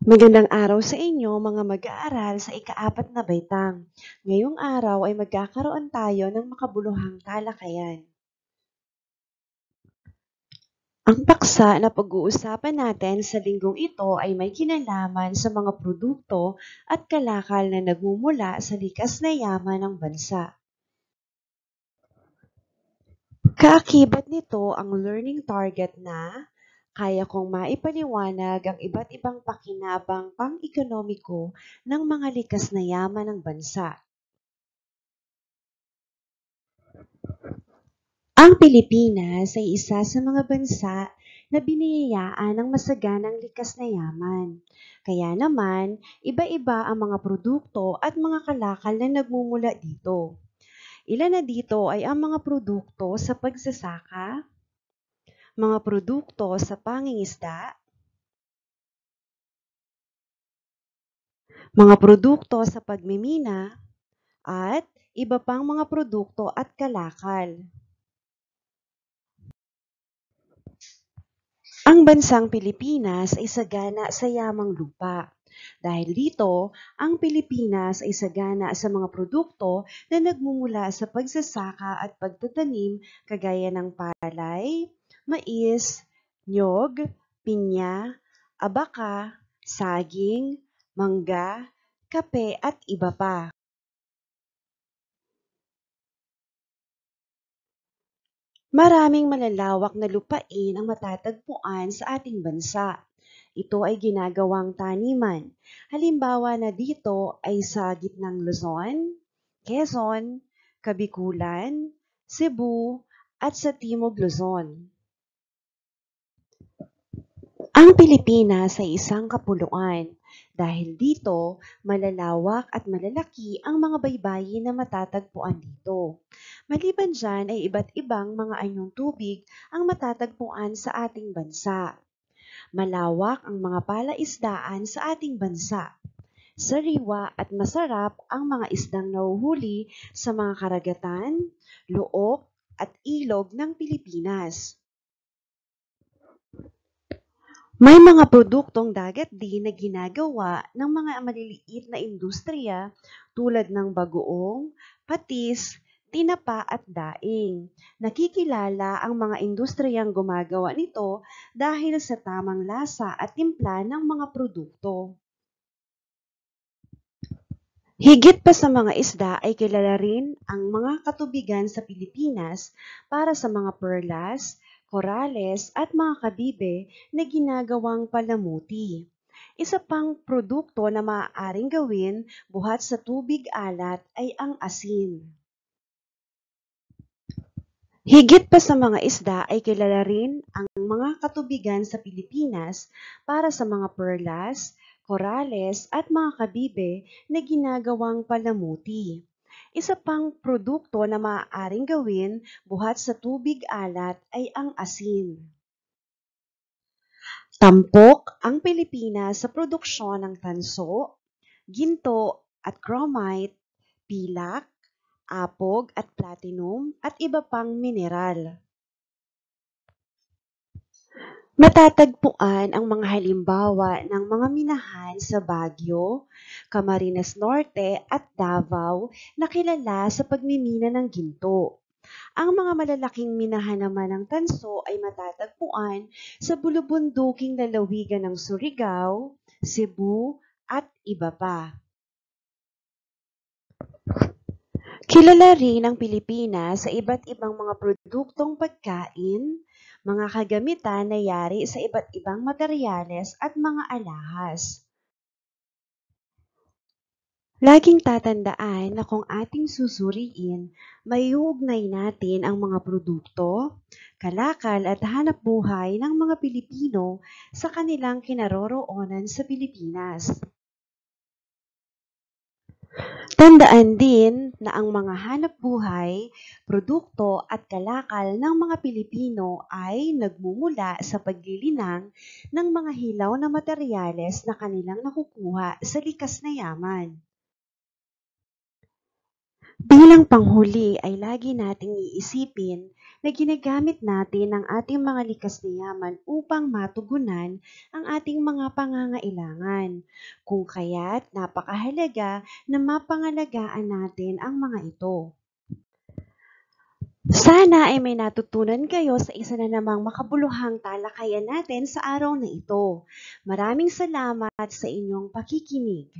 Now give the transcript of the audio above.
Magandang araw sa inyo mga mag-aaral sa ikaapat na baitang. Ngayong araw ay magkakaroon tayo ng makabuluhang talakayan. Ang paksa na pag-uusapan natin sa linggong ito ay may kinalaman sa mga produkto at kalakal na nagmumula sa likas na yaman ng bansa. Kaakibat nito ang learning target na kaya kong maipaliwanag ang iba't ibang pakinabang pang-ekonomiko ng mga likas na yaman ng bansa. Ang Pilipinas ay isa sa mga bansa na biniyayaan ng masaganang likas na yaman. Kaya naman, iba-iba ang mga produkto at mga kalakal na nagmumula dito. Ilan na dito ay ang mga produkto sa pagsasaka, mga produkto sa pangingisda, mga produkto sa pagmimina, at iba pang mga produkto at kalakal. Ang bansang Pilipinas ay sagana sa yamang lupa. Dahil dito, ang Pilipinas ay sagana sa mga produkto na nagmumula sa pagsasaka at pagtatanim kagaya ng palay, mais, nyog, pinya, abaka, saging, mangga, kape at iba pa. Maraming malalawak na lupain ang matatagpuan sa ating bansa. Ito ay ginagawang taniman. Halimbawa na dito ay sa gitnang Luzon, Quezon, Kabikulan, Cebu, at sa Timog Luzon. Ang Pilipinas ay isang kapuluan. Dahil dito, malalawak at malalaki ang mga baybayin na matatagpuan dito. Maliban dyan ay iba't ibang mga anyong tubig ang matatagpuan sa ating bansa. Malawak ang mga palaisdaan sa ating bansa. Sariwa at masarap ang mga isdang nauhuli sa mga karagatan, look at ilog ng Pilipinas. May mga produktong dagat din na ginagawa ng mga maliliit na industriya tulad ng bagoong, patis, tinapa at daing. Nakikilala ang mga industriyang gumagawa nito dahil sa tamang lasa at timpla ng mga produkto. Higit pa sa mga isda ay kilala rin ang mga katubigan sa Pilipinas para sa mga perlas, korales at mga kabibe na ginagawang palamuti. Isa pang produkto na maaaring gawin buhat sa tubig alat ay ang asin. Higit pa sa mga isda ay kilala rin ang mga katubigan sa Pilipinas para sa mga perlas, korales at mga kabibe na ginagawang palamuti. Isa pang produkto na maaaring gawin buhat sa tubig alat ay ang asin. Tampok ang Pilipinas sa produksyon ng tanso, ginto at chromite, pilak, apog at platinum at iba pang mineral. Matatagpuan ang mga halimbawa ng mga minahan sa Baguio, Camarines Norte at Davao na kilala sa pagmimina ng ginto. Ang mga malalaking minahan naman ng tanso ay matatagpuan sa bulubunduking lalawigan ng Surigao, Cebu at iba pa. Kilala rin ang Pilipinas sa iba't ibang mga produktong pagkain, mga kagamitan na yari sa iba't ibang materyales at mga alahas. Laging tatandaan na kung ating susuriin, may uugnay natin ang mga produkto, kalakal at hanap buhay ng mga Pilipino sa kanilang kinaroroonan sa Pilipinas. Tandaan din na ang mga hanap buhay, produkto at kalakal ng mga Pilipino ay nagmumula sa paglilinang ng mga hilaw na materyales na kanilang nakukuha sa likas na yaman. Bilang panghuli ay lagi nating iisipin na ginagamit natin ang ating mga likas na yaman upang matugunan ang ating mga pangangailangan. Kung kaya't napakahalaga na mapangalagaan natin ang mga ito. Sana ay may natutunan kayo sa isa na namang makabuluhang talakayan natin sa araw na ito. Maraming salamat sa inyong pakikinig.